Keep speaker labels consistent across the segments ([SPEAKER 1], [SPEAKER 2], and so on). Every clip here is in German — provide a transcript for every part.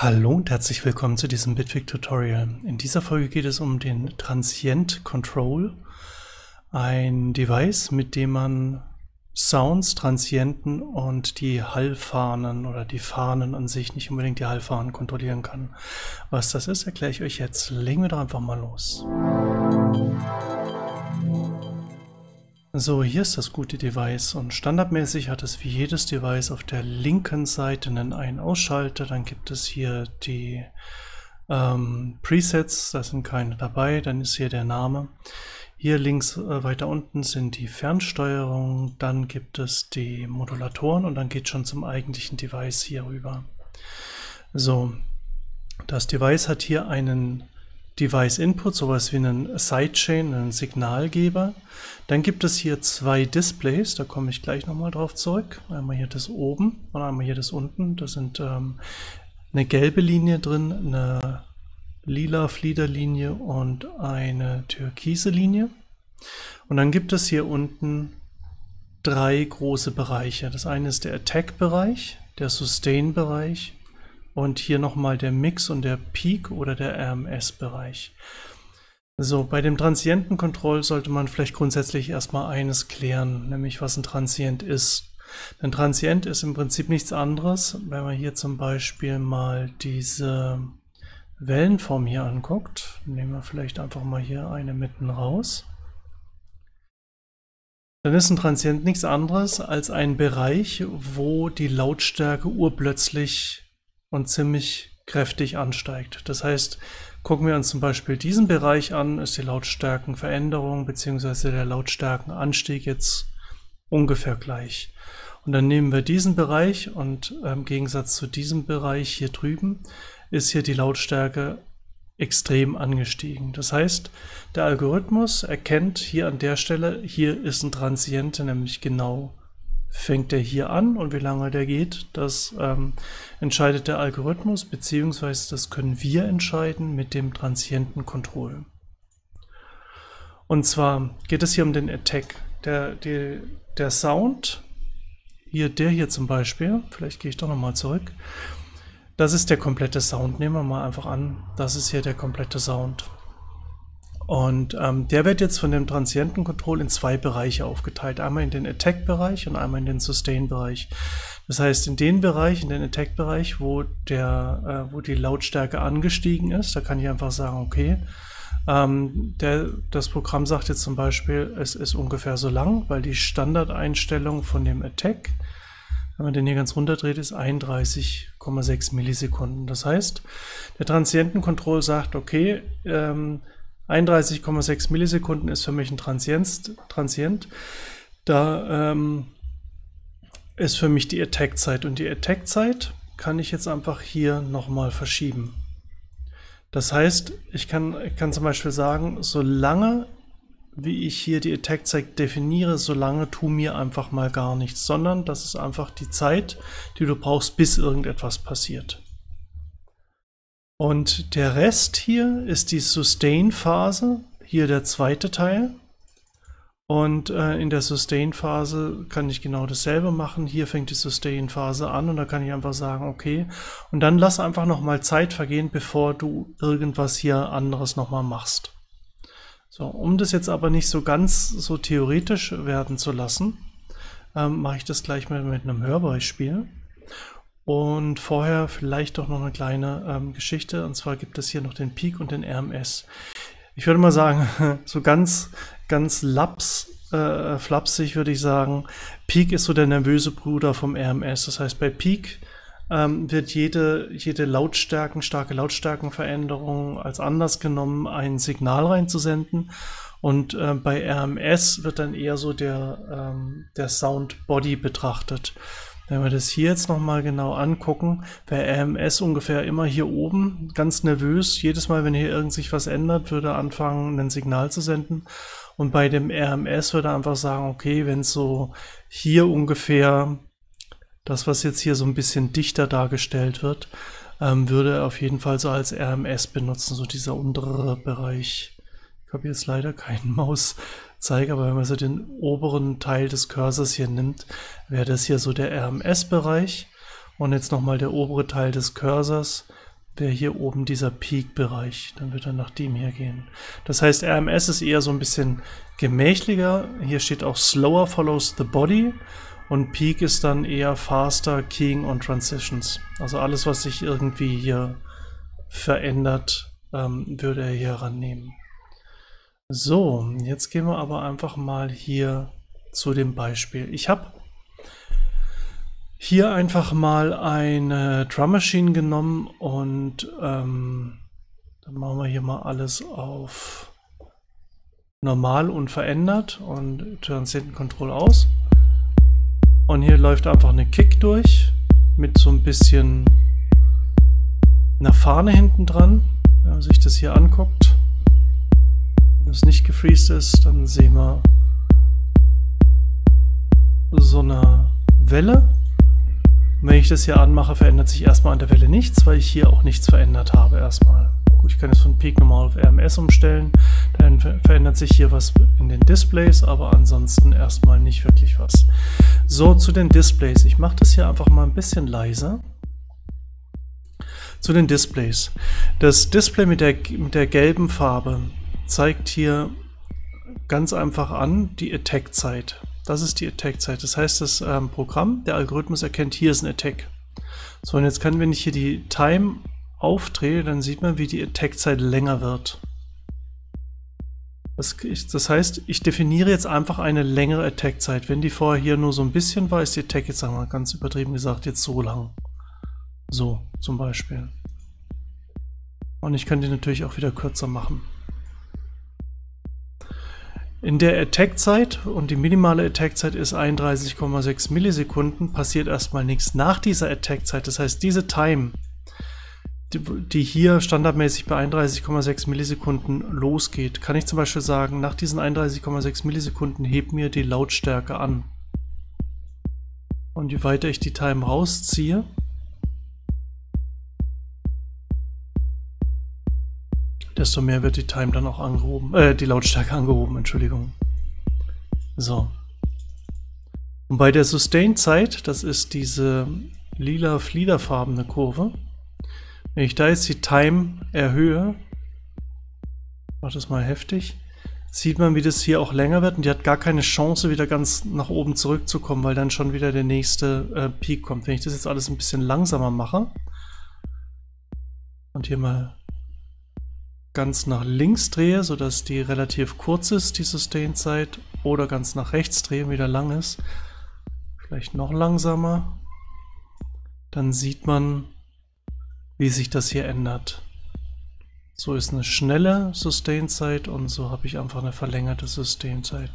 [SPEAKER 1] Hallo und herzlich willkommen zu diesem Bitwig Tutorial. In dieser Folge geht es um den Transient Control, ein Device, mit dem man Sounds, Transienten und die Hallfahnen oder die Fahnen an sich, nicht unbedingt die Hallfahnen, kontrollieren kann. Was das ist, erkläre ich euch jetzt. Legen wir doch einfach mal los. So, hier ist das gute Device und standardmäßig hat es wie jedes Device auf der linken Seite einen Ein-Ausschalter. Dann gibt es hier die ähm, Presets, da sind keine dabei, dann ist hier der Name. Hier links äh, weiter unten sind die Fernsteuerung, dann gibt es die Modulatoren und dann geht schon zum eigentlichen Device hier rüber. So, das Device hat hier einen Device Input, sowas wie einen Sidechain, einen Signalgeber. Dann gibt es hier zwei Displays, da komme ich gleich nochmal drauf zurück. Einmal hier das oben und einmal hier das unten. Da sind ähm, eine gelbe Linie drin, eine lila Fliederlinie und eine türkise Linie. Und dann gibt es hier unten drei große Bereiche. Das eine ist der Attack-Bereich, der Sustain-Bereich und hier nochmal der Mix und der Peak oder der RMS-Bereich. So, bei dem Transientenkontroll sollte man vielleicht grundsätzlich erstmal eines klären, nämlich was ein Transient ist. Ein Transient ist im Prinzip nichts anderes, wenn man hier zum Beispiel mal diese Wellenform hier anguckt. Nehmen wir vielleicht einfach mal hier eine mitten raus. Dann ist ein Transient nichts anderes als ein Bereich, wo die Lautstärke urplötzlich und ziemlich kräftig ansteigt. Das heißt, gucken wir uns zum Beispiel diesen Bereich an, ist die Lautstärkenveränderung bzw. der Lautstärkenanstieg jetzt ungefähr gleich. Und dann nehmen wir diesen Bereich und im Gegensatz zu diesem Bereich hier drüben ist hier die Lautstärke extrem angestiegen. Das heißt, der Algorithmus erkennt hier an der Stelle, hier ist ein Transiente, nämlich genau fängt er hier an und wie lange der geht, das ähm, entscheidet der Algorithmus, beziehungsweise das können wir entscheiden mit dem Transientenkontroll. Und zwar geht es hier um den Attack. Der, der, der Sound, hier der hier zum Beispiel, vielleicht gehe ich doch nochmal zurück, das ist der komplette Sound. Nehmen wir mal einfach an, das ist hier der komplette Sound. Und ähm, der wird jetzt von dem Transientenkontroll in zwei Bereiche aufgeteilt. Einmal in den Attack-Bereich und einmal in den Sustain-Bereich. Das heißt, in den Bereich, in den Attack-Bereich, wo, der, äh, wo die Lautstärke angestiegen ist, da kann ich einfach sagen, okay, ähm, der, das Programm sagt jetzt zum Beispiel, es ist ungefähr so lang, weil die Standardeinstellung von dem Attack, wenn man den hier ganz runterdreht, ist 31,6 Millisekunden. Das heißt, der Transientenkontroll sagt, okay, ähm, 31,6 Millisekunden ist für mich ein Transient. Transient. Da ähm, ist für mich die Attack-Zeit und die Attack-Zeit kann ich jetzt einfach hier nochmal verschieben. Das heißt, ich kann, ich kann zum Beispiel sagen, solange wie ich hier die Attack-Zeit definiere, solange tu mir einfach mal gar nichts, sondern das ist einfach die Zeit, die du brauchst, bis irgendetwas passiert. Und der Rest hier ist die Sustain-Phase, hier der zweite Teil. Und äh, in der Sustain-Phase kann ich genau dasselbe machen. Hier fängt die Sustain-Phase an und da kann ich einfach sagen, okay. Und dann lass einfach nochmal Zeit vergehen, bevor du irgendwas hier anderes nochmal machst. So, um das jetzt aber nicht so ganz so theoretisch werden zu lassen, ähm, mache ich das gleich mal mit einem Hörbeispiel. Und vorher vielleicht doch noch eine kleine ähm, Geschichte. Und zwar gibt es hier noch den Peak und den RMS. Ich würde mal sagen, so ganz, ganz laps, äh, flapsig würde ich sagen, Peak ist so der nervöse Bruder vom RMS. Das heißt, bei Peak ähm, wird jede, jede Lautstärken, starke Lautstärkenveränderung als anders genommen, ein Signal reinzusenden. Und äh, bei RMS wird dann eher so der, ähm, der Sound Body betrachtet. Wenn wir das hier jetzt nochmal genau angucken, wäre RMS ungefähr immer hier oben, ganz nervös. Jedes Mal, wenn hier irgend sich was ändert, würde er anfangen, ein Signal zu senden. Und bei dem RMS würde er einfach sagen, okay, wenn es so hier ungefähr das, was jetzt hier so ein bisschen dichter dargestellt wird, ähm, würde er auf jeden Fall so als RMS benutzen, so dieser untere Bereich. Ich habe jetzt leider keinen Maus zeige, aber wenn man so den oberen Teil des Cursors hier nimmt, wäre das hier so der RMS-Bereich. Und jetzt nochmal der obere Teil des Cursors wäre hier oben dieser Peak-Bereich. Dann wird er nach dem hier gehen. Das heißt, RMS ist eher so ein bisschen gemächlicher. Hier steht auch Slower follows the body. Und Peak ist dann eher Faster, Keying und Transitions. Also alles, was sich irgendwie hier verändert, ähm, würde er hier rannehmen. So, jetzt gehen wir aber einfach mal hier zu dem Beispiel. Ich habe hier einfach mal eine Drum Machine genommen und ähm, dann machen wir hier mal alles auf normal und verändert und Transient Control aus. Und hier läuft einfach eine Kick durch mit so ein bisschen einer Fahne hinten dran. Wenn man sich das hier anguckt, wenn es nicht gefreezed ist, dann sehen wir so eine Welle. Wenn ich das hier anmache, verändert sich erstmal an der Welle nichts, weil ich hier auch nichts verändert habe erstmal. Gut, ich kann jetzt von Peak nochmal auf RMS umstellen. Dann verändert sich hier was in den Displays, aber ansonsten erstmal nicht wirklich was. So, zu den Displays. Ich mache das hier einfach mal ein bisschen leiser. Zu den Displays. Das Display mit der, mit der gelben Farbe zeigt hier ganz einfach an die Attack-Zeit. Das ist die Attack-Zeit. Das heißt, das ähm, Programm, der Algorithmus erkennt, hier ist ein Attack. So, und jetzt kann, wenn ich hier die Time aufdrehe, dann sieht man, wie die Attack-Zeit länger wird. Das, das, heißt, ich definiere jetzt einfach eine längere Attack-Zeit. Wenn die vorher hier nur so ein bisschen war, ist die Attack jetzt, sagen wir ganz übertrieben gesagt, jetzt so lang. So, zum Beispiel. Und ich kann die natürlich auch wieder kürzer machen. In der Attack-Zeit, und die minimale Attack-Zeit ist 31,6 Millisekunden, passiert erstmal nichts nach dieser Attack-Zeit. Das heißt, diese Time, die, hier standardmäßig bei 31,6 Millisekunden losgeht, kann ich zum Beispiel sagen, nach diesen 31,6 Millisekunden hebt mir die Lautstärke an. Und je weiter ich die Time rausziehe, desto mehr wird die Time dann auch angehoben, äh, die Lautstärke angehoben, Entschuldigung. So. Und bei der Sustain-Zeit, das ist diese lila fliederfarbene Kurve, wenn ich da jetzt die Time erhöhe, mach das mal heftig, sieht man, wie das hier auch länger wird und die hat gar keine Chance, wieder ganz nach oben zurückzukommen, weil dann schon wieder der nächste äh, Peak kommt. Wenn ich das jetzt alles ein bisschen langsamer mache und hier mal ganz nach links drehe, sodass die relativ kurz ist, die Sustain-Zeit, oder ganz nach rechts drehe, wieder lang ist, vielleicht noch langsamer, dann sieht man, wie sich das hier ändert. So ist eine schnelle Sustain-Zeit und so habe ich einfach eine verlängerte Sustain-Zeit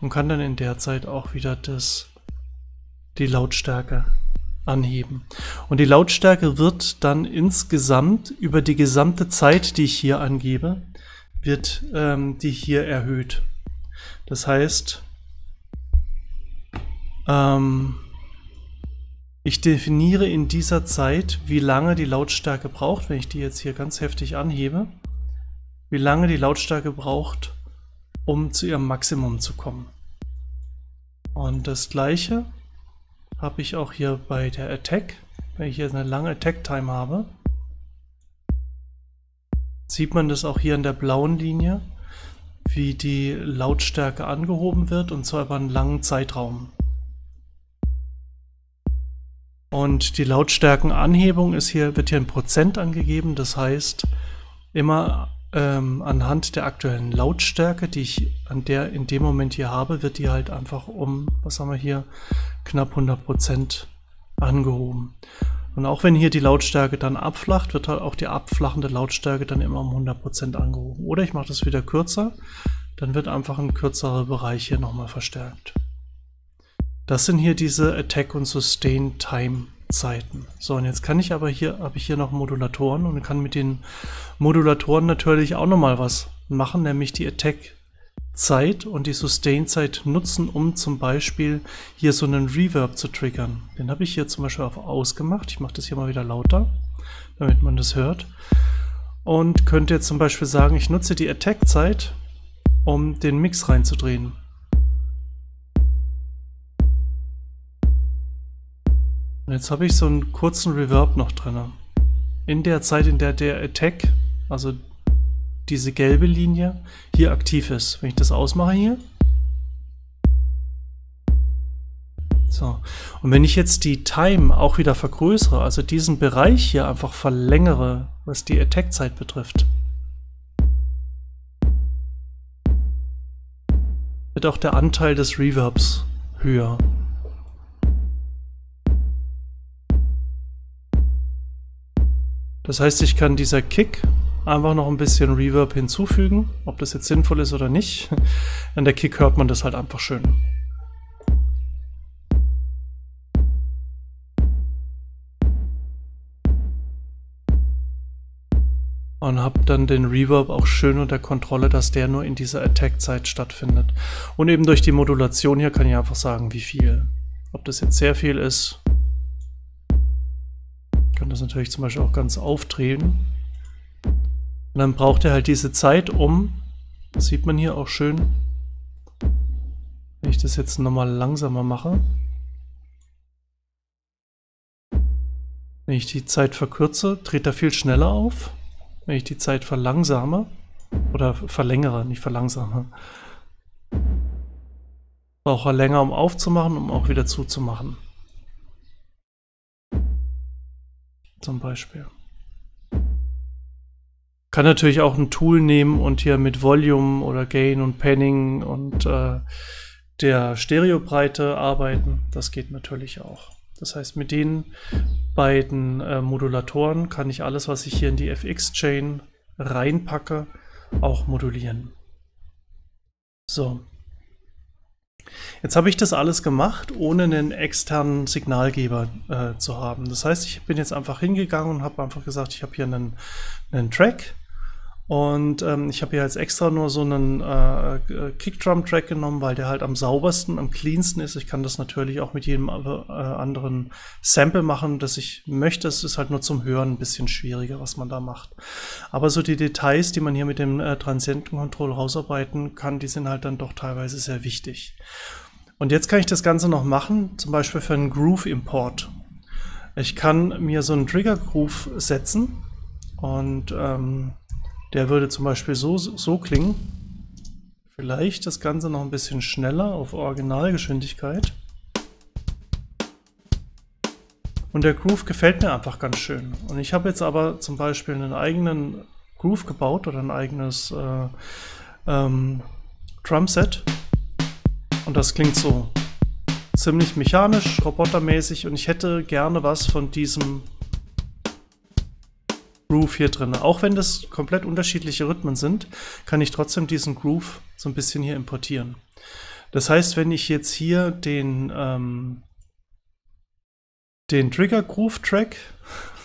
[SPEAKER 1] und kann dann in der Zeit auch wieder das, die Lautstärke anheben. Und die Lautstärke wird dann insgesamt über die gesamte Zeit, die ich hier angebe, wird ähm, die hier erhöht. Das heißt, ähm, ich definiere in dieser Zeit, wie lange die Lautstärke braucht, wenn ich die jetzt hier ganz heftig anhebe, wie lange die Lautstärke braucht, um zu ihrem Maximum zu kommen. Und das gleiche habe ich auch hier bei der Attack, wenn ich hier eine lange Attack-Time habe, sieht man das auch hier in der blauen Linie, wie die Lautstärke angehoben wird und zwar über einen langen Zeitraum. Und die Lautstärkenanhebung ist hier, wird hier in Prozent angegeben, das heißt immer ähm, anhand der aktuellen Lautstärke, die ich an der in dem Moment hier habe, wird die halt einfach um, was haben wir hier, knapp 100% angehoben. Und auch wenn hier die Lautstärke dann abflacht, wird halt auch die abflachende Lautstärke dann immer um 100% angehoben. Oder ich mache das wieder kürzer, dann wird einfach ein kürzerer Bereich hier nochmal verstärkt. Das sind hier diese Attack und Sustain Time Zeiten. So, und jetzt kann ich aber hier, habe ich hier noch Modulatoren und kann mit den Modulatoren natürlich auch nochmal was machen, nämlich die Attack-Zeit und die Sustain-Zeit nutzen, um zum Beispiel hier so einen Reverb zu triggern. Den habe ich hier zum Beispiel auf ausgemacht. Ich mache das hier mal wieder lauter, damit man das hört. Und könnte jetzt zum Beispiel sagen, ich nutze die Attack-Zeit, um den Mix reinzudrehen. Und jetzt habe ich so einen kurzen Reverb noch drin. in der Zeit, in der der Attack, also diese gelbe Linie, hier aktiv ist. Wenn ich das ausmache hier. So, und wenn ich jetzt die Time auch wieder vergrößere, also diesen Bereich hier einfach verlängere, was die Attack-Zeit betrifft, wird auch der Anteil des Reverbs höher. Das heißt, ich kann dieser Kick einfach noch ein bisschen Reverb hinzufügen, ob das jetzt sinnvoll ist oder nicht. An der Kick hört man das halt einfach schön. Und habe dann den Reverb auch schön unter Kontrolle, dass der nur in dieser Attack-Zeit stattfindet. Und eben durch die Modulation hier kann ich einfach sagen, wie viel. Ob das jetzt sehr viel ist, kann das natürlich zum Beispiel auch ganz aufdrehen. Und dann braucht er halt diese Zeit, um, das sieht man hier auch schön, wenn ich das jetzt nochmal langsamer mache, wenn ich die Zeit verkürze, dreht er viel schneller auf. Wenn ich die Zeit verlangsame, oder verlängere, nicht verlangsame, braucht er länger, um aufzumachen, um auch wieder zuzumachen. Zum Beispiel. Kann natürlich auch ein Tool nehmen und hier mit Volume oder Gain und Panning und äh, der Stereobreite arbeiten. Das geht natürlich auch. Das heißt, mit den beiden äh, Modulatoren kann ich alles, was ich hier in die FX-Chain reinpacke, auch modulieren. So. Jetzt habe ich das alles gemacht, ohne einen externen Signalgeber äh, zu haben. Das heißt, ich bin jetzt einfach hingegangen und habe einfach gesagt, ich habe hier einen, einen Track und ähm, ich habe hier als extra nur so einen äh, Kickdrum-Track genommen, weil der halt am saubersten, am cleansten ist. Ich kann das natürlich auch mit jedem äh, anderen Sample machen, das ich möchte. Es ist halt nur zum Hören ein bisschen schwieriger, was man da macht. Aber so die Details, die man hier mit dem äh, Transienten-Control rausarbeiten kann, die sind halt dann doch teilweise sehr wichtig. Und jetzt kann ich das Ganze noch machen, zum Beispiel für einen Groove-Import. Ich kann mir so einen Trigger-Groove setzen und ähm, der würde zum Beispiel so, so klingen. Vielleicht das Ganze noch ein bisschen schneller auf Originalgeschwindigkeit. Und der Groove gefällt mir einfach ganz schön. Und ich habe jetzt aber zum Beispiel einen eigenen Groove gebaut oder ein eigenes äh, ähm, Drumset. Und das klingt so ziemlich mechanisch, robotermäßig. Und ich hätte gerne was von diesem Groove hier drin. Auch wenn das komplett unterschiedliche Rhythmen sind, kann ich trotzdem diesen Groove so ein bisschen hier importieren. Das heißt, wenn ich jetzt hier den, ähm, den Trigger Groove Track,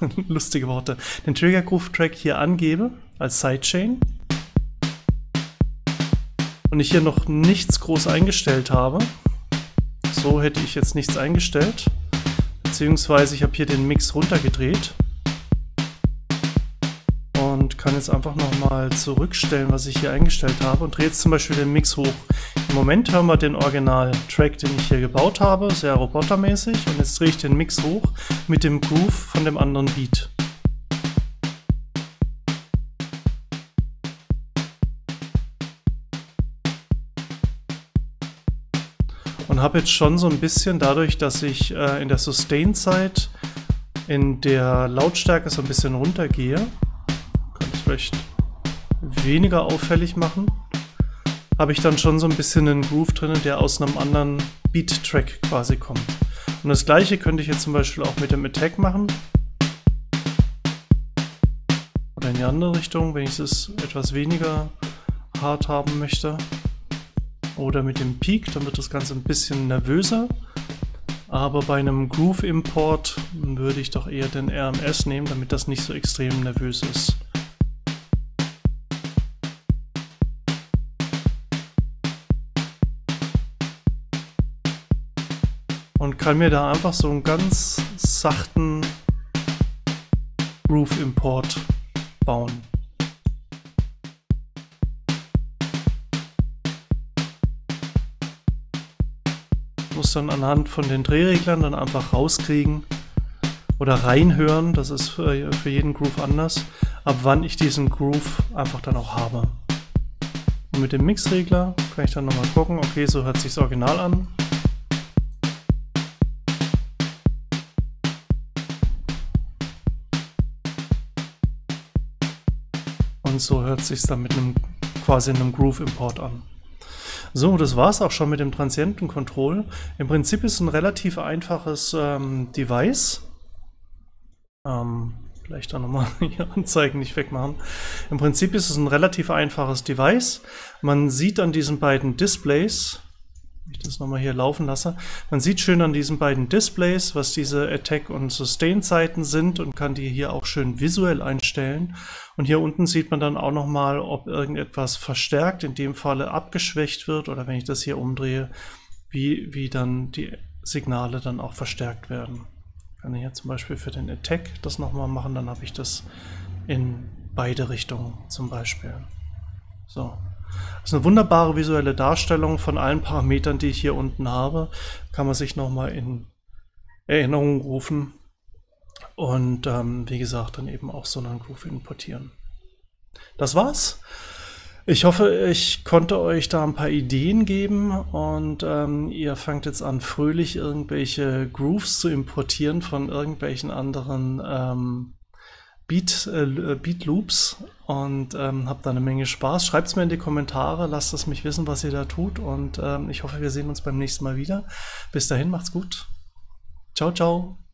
[SPEAKER 1] lustige Worte, den Trigger Groove Track hier angebe als Sidechain und ich hier noch nichts groß eingestellt habe, so hätte ich jetzt nichts eingestellt, beziehungsweise ich habe hier den Mix runtergedreht und kann jetzt einfach nochmal zurückstellen, was ich hier eingestellt habe und drehe jetzt zum Beispiel den Mix hoch. Im Moment hören wir den Original-Track, den ich hier gebaut habe, sehr robotermäßig und jetzt drehe ich den Mix hoch mit dem Groove von dem anderen Beat. Und habe jetzt schon so ein bisschen dadurch, dass ich äh, in der Sustain-Zeit in der Lautstärke so ein bisschen runtergehe, vielleicht weniger auffällig machen, habe ich dann schon so ein bisschen einen Groove drin, der aus einem anderen Beat-Track quasi kommt. Und das gleiche könnte ich jetzt zum Beispiel auch mit dem Attack machen. Oder in die andere Richtung, wenn ich es etwas weniger hart haben möchte. Oder mit dem Peak, dann wird das Ganze ein bisschen nervöser. Aber bei einem Groove-Import würde ich doch eher den RMS nehmen, damit das nicht so extrem nervös ist. Kann mir da einfach so einen ganz sachten Groove Import bauen. Muss dann anhand von den Drehreglern dann einfach rauskriegen, oder reinhören, das ist für, jeden Groove anders, ab wann ich diesen Groove einfach dann auch habe. Und mit dem Mixregler kann ich dann nochmal gucken, okay, so hört sich das Original an. Und so hört sich dann mit einem quasi einem Groove-Import an. So, das war es auch schon mit dem Transienten-Control. Im Prinzip ist ein relativ einfaches ähm, Device. Ähm, vielleicht auch nochmal hier Anzeigen nicht wegmachen. Im Prinzip ist es ein relativ einfaches Device. Man sieht an diesen beiden Displays, ich das nochmal hier laufen lasse, man sieht schön an diesen beiden Displays, was diese Attack- und Sustain-Zeiten sind und kann die hier auch schön visuell einstellen. Und hier unten sieht man dann auch nochmal, ob irgendetwas verstärkt, in dem Falle abgeschwächt wird oder wenn ich das hier umdrehe, wie, wie dann die Signale dann auch verstärkt werden kann ich hier zum Beispiel für den Attack das nochmal machen, dann habe ich das in beide Richtungen zum Beispiel. So. Das ist eine wunderbare visuelle Darstellung von allen Parametern, die ich hier unten habe. Kann man sich nochmal in Erinnerung rufen und ähm, wie gesagt dann eben auch so einen Groove importieren. Das war's. Ich hoffe, ich konnte euch da ein paar Ideen geben und ähm, ihr fangt jetzt an, fröhlich irgendwelche Grooves zu importieren von irgendwelchen anderen ähm, Beat, äh, Beat Loops und ähm, habt da eine Menge Spaß. Schreibt es mir in die Kommentare, lasst es mich wissen, was ihr da tut und ähm, ich hoffe, wir sehen uns beim nächsten Mal wieder. Bis dahin, macht's gut. Ciao, ciao.